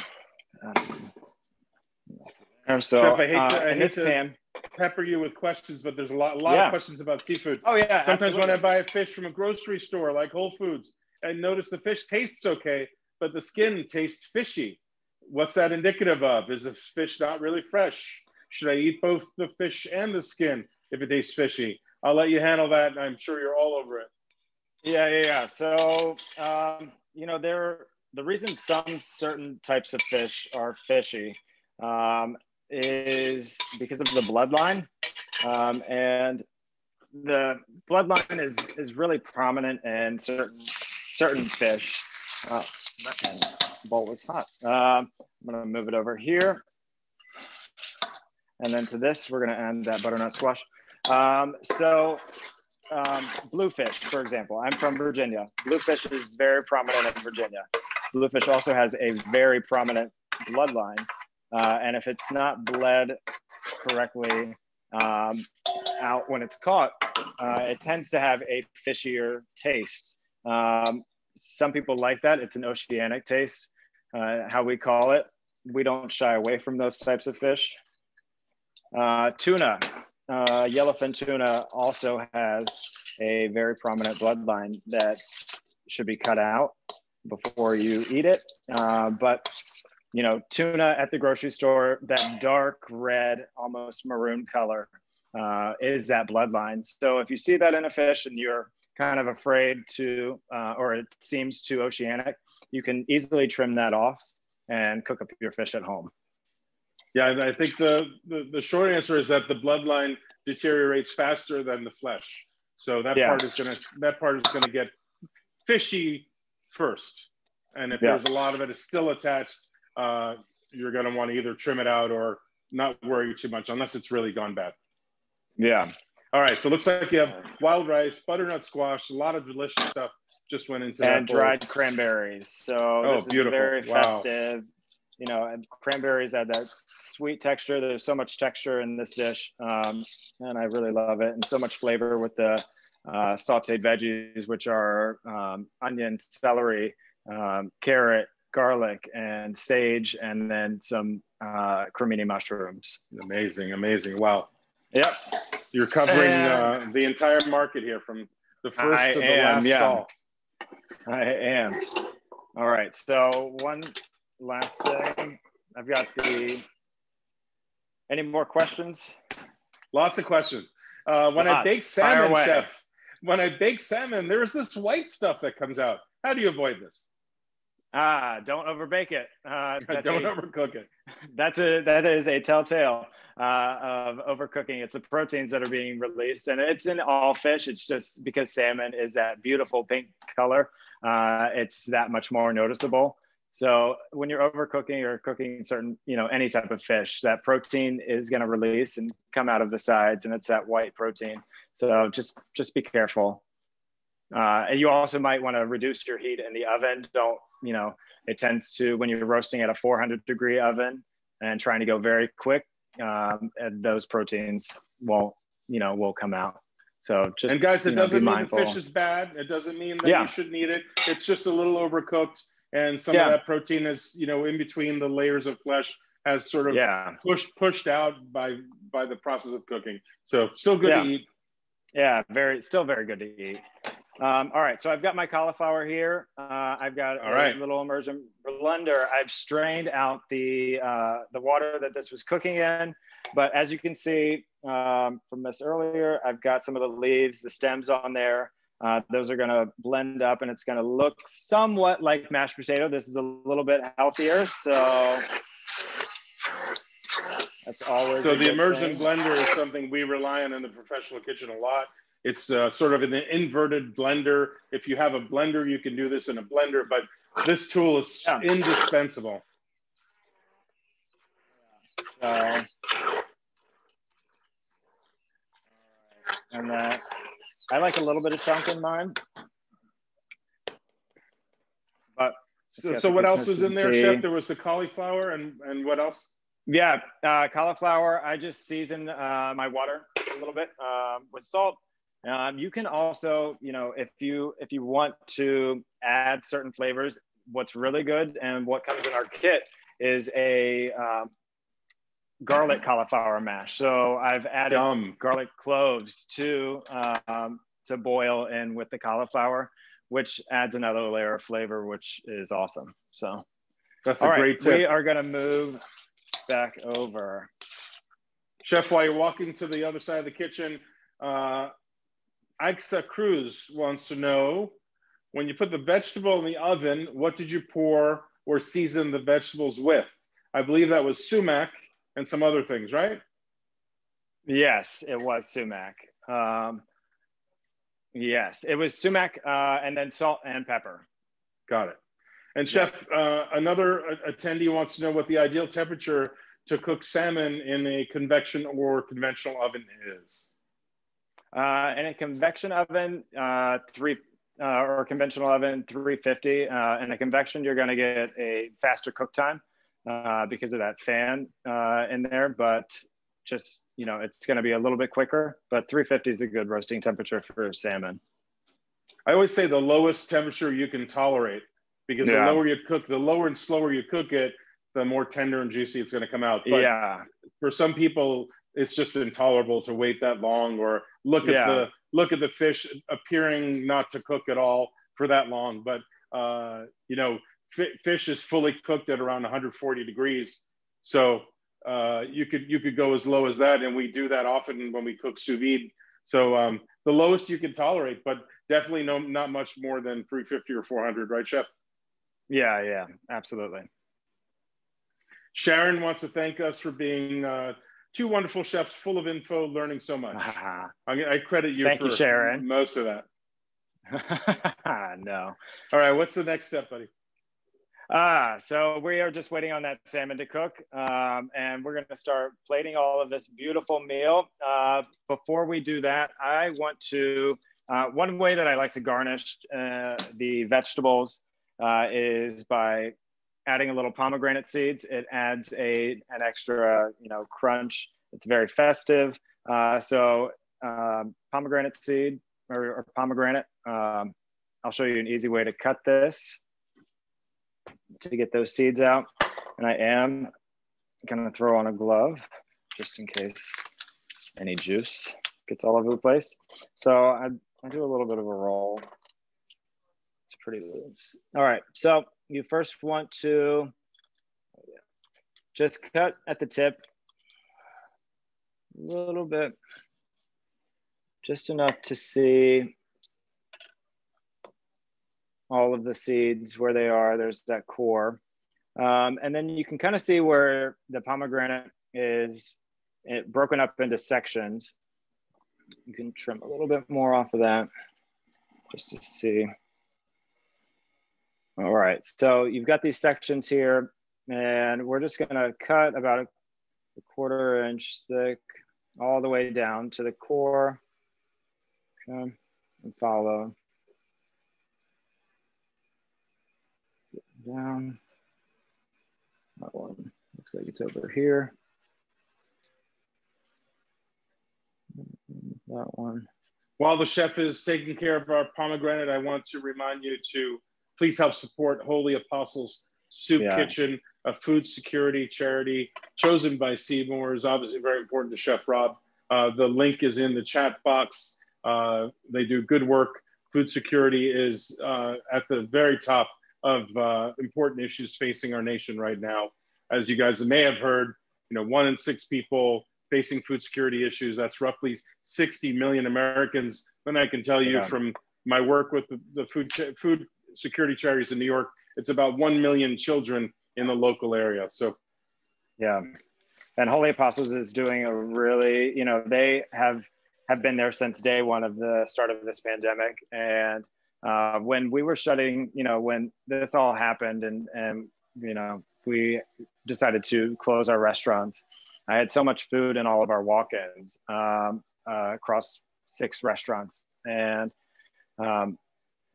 um, so Chef, I hate uh, to- I hate this to- pan. Pepper you with questions, but there's a lot, a lot Yeah. of questions about seafood. Oh yeah. Sometimes when I buy a fish from a grocery store like Whole Foods, I notice the fish tastes okay, but the skin tastes fishy. What's that indicative of? Is the fish not really fresh? Should I eat both the fish and the skin if it tastes fishy? I'll let you handle that. I'm sure you're all over it. Yeah, yeah, yeah. So, um, you know, there the reason some certain types of fish are fishy um, is because of the bloodline, um, and the bloodline is is really prominent in certain certain fish. Oh, bowl was hot. Um, I'm gonna move it over here, and then to this, we're gonna add that butternut squash. Um, so um, bluefish, for example. I'm from Virginia. Bluefish is very prominent in Virginia. Bluefish also has a very prominent bloodline. Uh, and if it's not bled correctly um, out when it's caught, uh, it tends to have a fishier taste. Um, some people like that. It's an oceanic taste, uh, how we call it. We don't shy away from those types of fish. Uh, tuna, uh, yellowfin tuna also has a very prominent bloodline that should be cut out before you eat it. Uh, but you know, tuna at the grocery store, that dark red, almost maroon color, uh, is that bloodline. So if you see that in a fish and you're kind of afraid to, uh, or it seems too oceanic, you can easily trim that off and cook up your fish at home. Yeah, I think the, the, the short answer is that the bloodline deteriorates faster than the flesh. So that Yeah. part is gonna that part is gonna get fishy first. And if Yeah. there's a lot of it is still attached, uh, you're gonna want to either trim it out or not worry too much unless it's really gone bad. Yeah. All right, so it looks like you have wild rice, butternut squash, a lot of delicious stuff just went into that and bowl. dried cranberries. So Oh, this is beautiful. very Wow. festive. You know, and cranberries add that sweet texture. There's so much texture in this dish, um, and I really love it, and so much flavor with the uh, sautéed veggies, which are um, onion, celery, um, carrot, garlic, and sage, and then some uh, cremini mushrooms. Amazing, amazing. Wow. Yep. You're covering uh, the entire market here from the first I to the am, last yeah. stall. I am. All right. So one last thing. I've got the. Any more questions? Lots of questions. Uh, when I bake salmon, chef, when I bake salmon, there's this white stuff that comes out. How do you avoid this? Ah, don't overbake it. Uh, Don't a- overcook it. that's a that is a telltale uh, of overcooking. It's the proteins that are being released, and it's in all fish. It's just because salmon is that beautiful pink color, uh, it's that much more noticeable. So when you're overcooking or cooking certain, you know, any type of fish, that protein is going to release and come out of the sides, and it's that white protein. So just just be careful. Uh, and you also might want to reduce your heat in the oven. Don't, you know, it tends to when you're roasting at a 400 degree oven and trying to go very quick, um, and those proteins won't you know, will come out. So just and guys, it doesn't mean the fish is bad. It doesn't mean that yeah. you shouldn't eat it. It's just a little overcooked and some yeah. of that protein is you know in between the layers of flesh has sort of yeah. pushed pushed out by by the process of cooking so still good yeah. to eat yeah very still very good to eat um, all right so i've got my cauliflower here uh, i've got all a right. little immersion blender i've strained out the uh, the water that this was cooking in but as you can see um, from this earlier i've got some of the leaves the stems on there uh, those are going to blend up and it's going to look somewhat like mashed potato. This is a little bit healthier. So that's always. So the immersion thing. blender is something we rely on in the professional kitchen a lot. It's uh, sort of an inverted blender. If you have a blender, you can do this in a blender, but this tool is yeah. indispensable. So, and that I like a little bit of chunk in mine. But so, so what else was in there, chef? There was the cauliflower and and what else? Yeah, uh, cauliflower. I just season uh, my water a little bit um, with salt. Um, you can also, you know, if you if you want to add certain flavors, what's really good and what comes in our kit is a um, garlic cauliflower mash. So I've added Yum. garlic cloves to um, to boil in with the cauliflower, which adds another layer of flavor, which is awesome. So that's a great tip. We are going to move back over. Chef, while you're walking to the other side of the kitchen, uh, Aixa Cruz wants to know when you put the vegetable in the oven, what did you pour or season the vegetables with? I believe that was sumac and some other things, right? Yes, it was sumac. Um, yes, it was sumac uh, and then salt and pepper. Got it. And chef, uh, another attendee wants to know what the ideal temperature to cook salmon in a convection or conventional oven is. Uh, in a convection oven, uh, three uh, or conventional oven, 350. Uh, in a convection, you're going to get a faster cook time uh, because of that fan uh, in there. But just, you know, it's going to be a little bit quicker, but 350 is a good roasting temperature for salmon. I always say the lowest temperature you can tolerate because yeah. the lower you cook, the lower and slower you cook it, the more tender and juicy it's going to come out. But yeah. For some people, it's just intolerable to wait that long or look yeah. at the look at the fish appearing not to cook at all for that long. But uh, you know, fish is fully cooked at around 140 degrees. So uh, you could you could go as low as that, and we do that often when we cook sous vide. So um, the lowest you can tolerate, but definitely no not much more than 350 or 400, right, chef? Yeah, yeah, absolutely. Sharon wants to thank us for being uh, two wonderful chefs, full of info, learning so much. I, I credit you thank for you, Sharon. most of that. no. All right, what's the next step, buddy? Ah, so we are just waiting on that salmon to cook, um, and we're going to start plating all of this beautiful meal. Uh, before we do that, I want to. Uh, one way that I like to garnish uh, the vegetables uh, is by adding a little pomegranate seeds. It adds a an extra, you know, crunch. It's very festive. Uh, so um, pomegranate seed or, or pomegranate. Um, I'll show you an easy way to cut this to get those seeds out. And I am gonna throw on a glove just in case any juice gets all over the place. So I, I do a little bit of a roll. It's pretty loose. All right, so you first want to just cut at the tip a little bit, just enough to see all of the seeds where they are. There's that core. Um, and then you can kind of see where the pomegranate is it broken up into sections. You can trim a little bit more off of that just to see. All right, so you've got these sections here and we're just gonna cut about a, quarter inch thick all the way down to the core. Okay, and follow. Down. That one looks like it's over here. That one. While the chef is taking care of our pomegranate, I want to remind you to please help support Holy Apostles Soup yes. Kitchen, a food security charity chosen by Seamore, is obviously very important to Chef Rob. Uh, the link is in the chat box. Uh, they do good work. Food security is uh, at the very top of uh, important issues facing our nation right now. As you guys may have heard, you know, one in six people facing food security issues. That's roughly 60 million Americans. Then I can tell you yeah. from my work with the, the food food security charities in New York, it's about 1 million children in the local area. So, yeah. And Holy Apostles is doing a really, you know, they have have been there since day one of the start of this pandemic. And uh, when we were shutting, you know, when this all happened and, and, you know, we decided to close our restaurants, I had so much food in all of our walk-ins um, uh, across six restaurants. And um,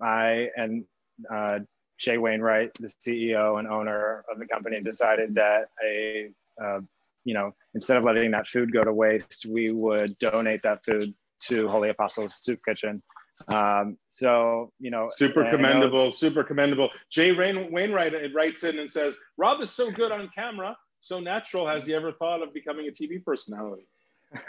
I and uh, Jay Wainwright, the CEO and owner of the company, decided that a uh, you know instead of letting that food go to waste, we would donate that food to Holy Apostles Soup Kitchen. Um, so you know, super commendable, know, super commendable. Jay Rain, Wainwright writes in and says, "Rob is so good on camera, so natural. Has he ever thought of becoming a TV personality?"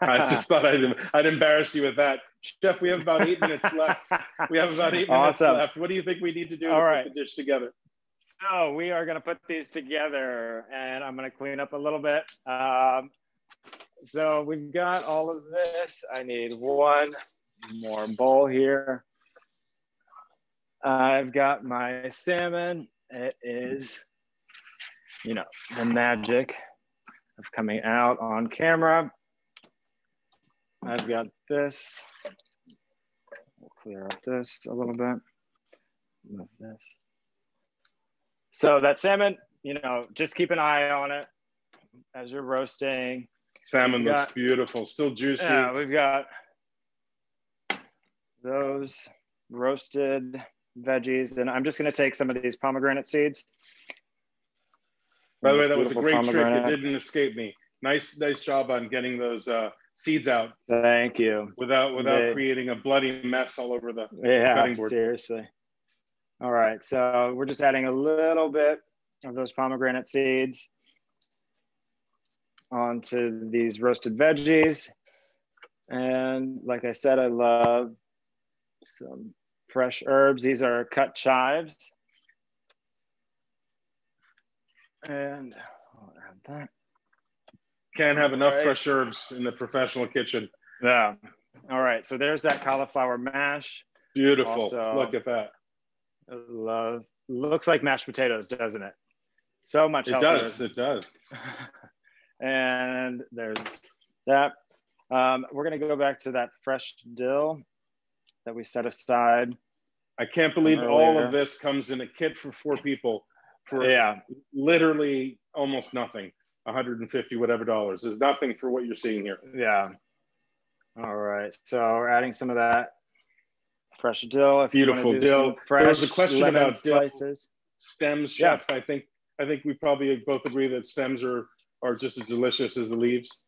I just thought I'd, I'd embarrass you with that. Chef, we have about eight minutes left. We have about eight minutes left. What do you think we need to do All to right. put the dish together? So we are going to put these together and I'm going to clean up a little bit. Um, so we've got all of this. I need one more bowl here. I've got my salmon. It is, you know, the magic of coming out on camera. I've got this. We'll clear up this a little bit. Move this. So that salmon, you know, just keep an eye on it as you're roasting. Salmon got, looks beautiful, still juicy. Yeah, we've got those roasted veggies. And I'm just gonna take some of these pomegranate seeds. By the way, that was a great trick. It didn't escape me. Nice, nice job on getting those uh, seeds out. Thank you. Without without they, creating a bloody mess all over the yeah, cutting board. Seriously. All right, so we're just adding a little bit of those pomegranate seeds onto these roasted veggies. And like I said, I love some fresh herbs. These are cut chives. And I'll add that. Can't have enough right. fresh herbs in the professional kitchen. Yeah. All right. So there's that cauliflower mash. Beautiful. Also, Look at that. Love. Looks like mashed potatoes, doesn't it? So much. It healthier. does. It does. and there's that. Um, we're gonna go back to that fresh dill that we set aside. I can't believe all of this comes in a kit for four people for yeah, literally almost nothing. 150 whatever dollars is nothing for what you're seeing here. Yeah. All right. So we're adding some of that fresh dill. If Beautiful dill. Fresh there was a question about uh, slices. stems, chef. Yeah. I think I think we probably both agree that stems are are just as delicious as the leaves.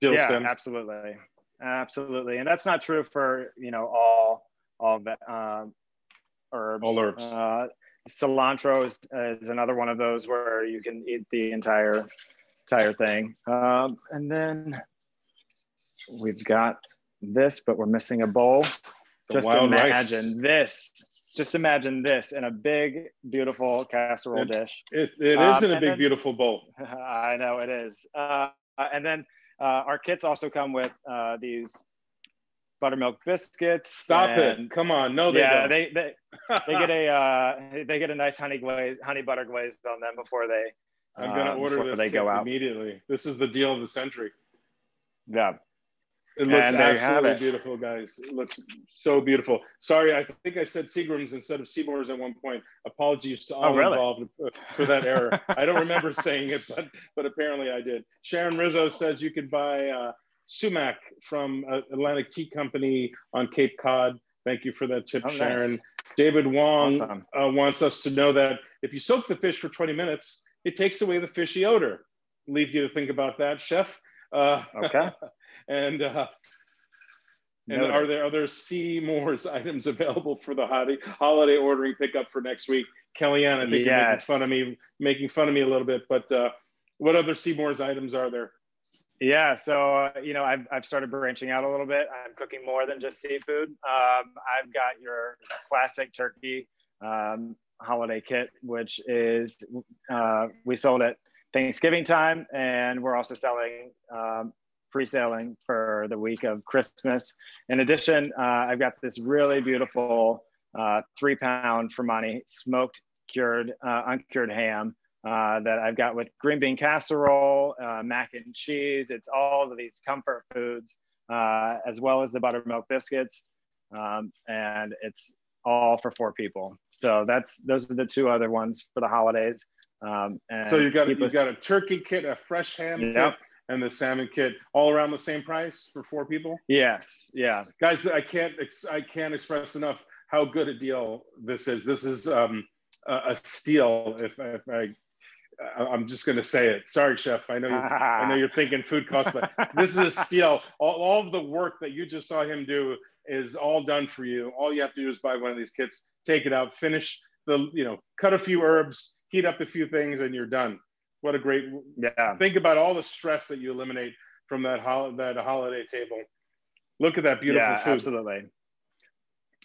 Dill yeah, stems. absolutely, absolutely, and that's not true for you know all all the um, herbs. All herbs. Uh, cilantro is, is another one of those where you can eat the entire entire thing. Um, and then we've got this, but we're missing a bowl. The Just imagine rice. this. Just imagine this in a big, beautiful casserole it, dish. It, it um, is in a big, then, beautiful bowl. I know it is. Uh, and then uh, our kits also come with uh, these buttermilk biscuits. Stop it! Come on, no, they yeah, don't. they they they get a uh, they get a nice honey glaze, honey butter glaze on them before they. I'm gonna um, order this they go out. immediately. This is the deal of the century. Yeah, It looks And there you have absolutely it. beautiful, guys. It looks so beautiful. Sorry, I think I said Seagrams instead of Seamore's at one point. Apologies to all Oh, really? involved for that error. I don't remember saying it, but but apparently I did. Sharon Rizzo says you can buy uh, sumac from uh, Atlantic Tea Company on Cape Cod. Thank you for that tip, Oh, nice. Sharon. David Wong Awesome. uh, wants us to know that if you soak the fish for 20 minutes, it takes away the fishy odor. Leave you to think about that, chef. Uh, Okay. and uh, and Noted. are there other Seamore's items available for the holiday holiday ordering pickup for next week? Kellyanne, I think you're making fun of me, making fun of me a little bit, but uh, what other Seamore's items are there? Yeah, so uh, you know, I've I've started branching out a little bit. I'm cooking more than just seafood. Um, I've got your classic turkey um, holiday kit, which is uh, we sold at Thanksgiving time, and we're also selling um, pre-selling for the week of Christmas. In addition, uh, I've got this really beautiful uh, three-pound Fra'Mani smoked cured uh, uncured ham uh, that I've got with green bean casserole, uh, mac and cheese. It's all of these comfort foods, uh, as well as the buttermilk biscuits, um, and it's all for four people. So that's those are the two other ones for the holidays. Um, and So you've got keep you us- got a turkey kit, a fresh ham Yep. kit, and the salmon kit, all around the same price for four people. yes, yeah, Guys, I can't ex- I can't express enough how good a deal this is. This is um, a, a steal. If, if I, I'm just going to say it. Sorry, chef. I know you, I know you're thinking food costs, but this is a steal. All, all of the work that you just saw him do is all done for you. All you have to do is buy one of these kits, take it out, finish the, you know, cut a few herbs, heat up a few things, and you're done. What a great, yeah. think about all the stress that you eliminate from that, hol- that holiday table. Look at that beautiful yeah, food. absolutely.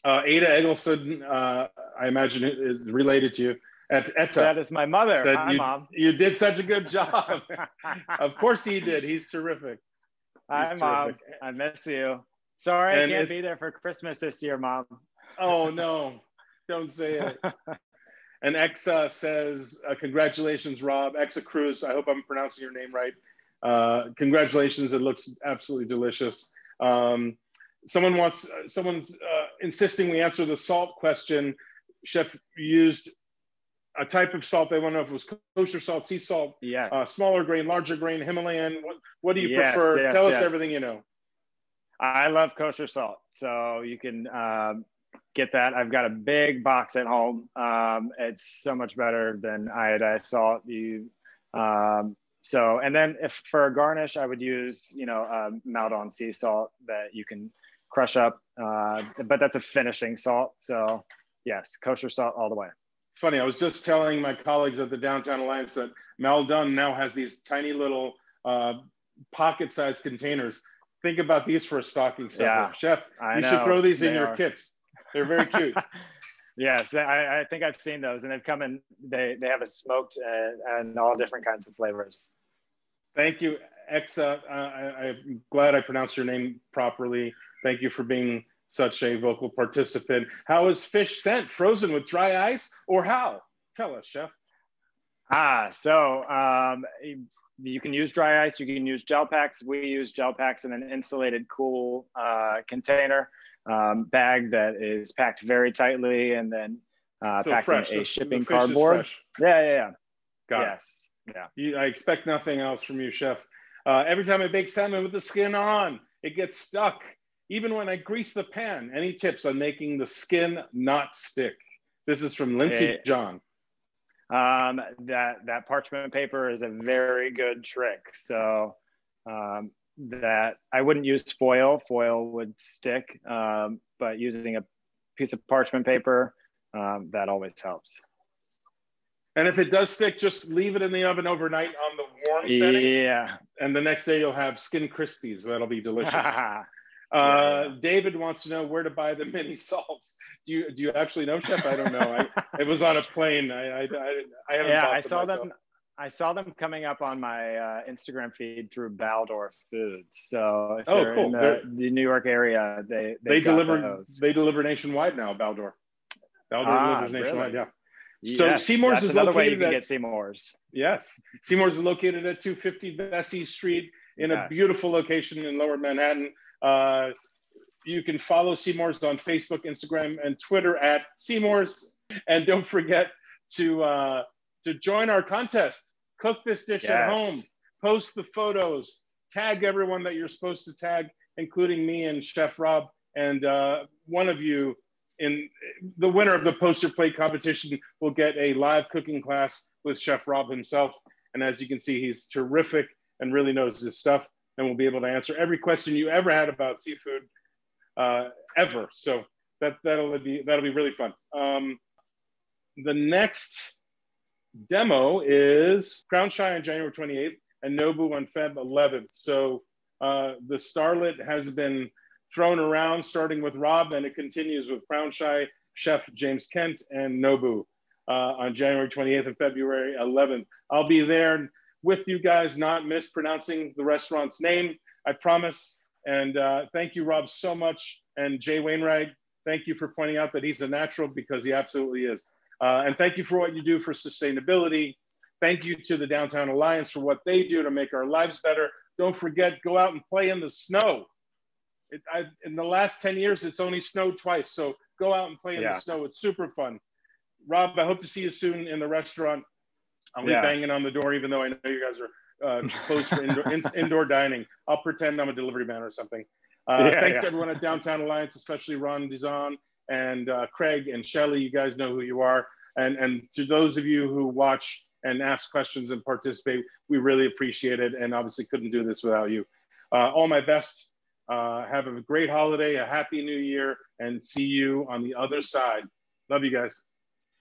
Uh, Ada Eggleston, uh, I imagine it is related to you. At Etta That is my mother. said Hi, you, mom. you did such a good job. of course he did. He's terrific. Hi, He's mom. terrific. I miss you. Sorry, And I can't be there for Christmas this year, mom. Oh no, don't say it. And Exa says, uh, congratulations, Rob. Exa Cruz, I hope I'm pronouncing your name right. Uh, congratulations, it looks absolutely delicious. Um, someone wants, uh, someone's uh, insisting we answer the salt question. Chef used a type of salt. They want to know if it was kosher salt, sea salt, Yes. uh, smaller grain, larger grain, Himalayan. What, what do you Yes, prefer? yes, Tell us everything you know. I love kosher salt, so you can um, get that. I've got a big box at home. Um, it's so much better than iodized salt. You um, so, and then if for a garnish, I would use you know um, Maldon sea salt that you can crush up, uh, but that's a finishing salt. So yes, kosher salt all the way. It's funny. I was just telling my colleagues at the Downtown Alliance that Maldon now has these tiny little uh, pocket-sized containers. Think about these for a stocking stuffer, Yeah, Chef. I you know, should throw these in your are. kits. They're very cute. yes, I, I think I've seen those, and they've come in. They they have a smoked and, and all different kinds of flavors. Thank you, Exa. Uh, I, I'm glad I pronounced your name properly. Thank you for being such a vocal participant. How is fish sent? Frozen with dry ice, or how? Tell us, Chef. Ah, so um, you can use dry ice. You can use gel packs. We use gel packs in an insulated, cool uh, container um, bag that is packed very tightly, and then uh, so packed fresh. in a shipping cardboard. Yeah, yeah, yeah. Got it. yes, yeah. You, I expect nothing else from you, chef. Uh, every time I bake salmon with the skin on, it gets stuck. Even when I grease the pan, any tips on making the skin not stick? This is from Lindsay John. um, that that parchment paper is a very good trick. So um, that I wouldn't use foil. Foil would stick, um, but using a piece of parchment paper um, that always helps. And if it does stick, just leave it in the oven overnight on the warm setting. Yeah. And the next day you'll have skin crispies. That'll be delicious. yeah. Uh, David wants to know where to buy the mini salts. Do you do you actually know, Chef? I don't know. I, it was on a plane. I I, I, I haven't yeah, I saw myself. them. I saw them coming up on my uh, Instagram feed through Baldor Foods. So if Oh, you're cool. in the, the New York area, they They deliver those. they deliver nationwide now, Baldor. Baldor Ah, delivers nationwide, really? yeah. So Yes, Seamore's that's is another way you can at- get Seamore's. Yes. Seamore's is located at 250 Vesey Street in a beautiful location in Lower Manhattan. Uh, you can follow Seamore's on Facebook, Instagram, and Twitter at Seamore's. And don't forget to uh, to join our contest. Cook this dish at home. Post the photos. Tag everyone that you're supposed to tag, including me and Chef Rob. And uh, one of you in the winner of the poster plate competition will get a live cooking class with Chef Rob himself. And as you can see, he's terrific and really knows his stuff and will be able to answer every question you ever had about seafood uh, ever. So that, that'll be, that'll be really fun. Um, the next demo is Crown Shy on January 28th and Nobu on Feb 11th. So uh, the Starlet has been thrown around, starting with Rob, and it continues with Crown Shy, Chef James Kent, and Nobu uh, on January 28th and February 11th. I'll be there with you guys, not mispronouncing the restaurant's name, I promise. And uh, thank you, Rob, so much. And Jay Wainwright, thank you for pointing out that he's a natural because he absolutely is. Uh, and thank you for what you do for sustainability. Thank you to the Downtown Alliance for what they do to make our lives better. Don't forget, go out and play in the snow. It, I, in the last 10 years, it's only snowed twice. So go out and play in Yeah. the snow. It's super fun. Rob, I hope to see you soon in the restaurant. I'll be Yeah. banging on the door, even though I know you guys are uh, closed for indoor, in, indoor dining. I'll pretend I'm a delivery man or something. Uh, Yeah, thanks everyone at Downtown Alliance, especially Ron Dizon and uh, Craig and Shelly. You guys know who you are. And, and to those of you who watch and ask questions and participate, we really appreciate it. And obviously couldn't do this without you. Uh, all my best. Uh, have a great holiday, a happy new year, and see you on the other side. Love you guys.